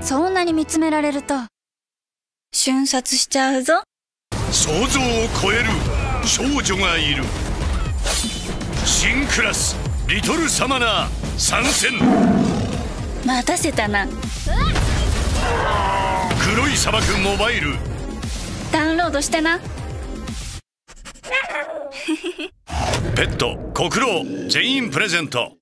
そんなに見つめられると瞬殺しちゃうぞ想像を超える少女がいる新クラスリトルサマナー参戦待たせたな黒い砂漠モバイルダウンロードしてなペット国老全員プレゼント。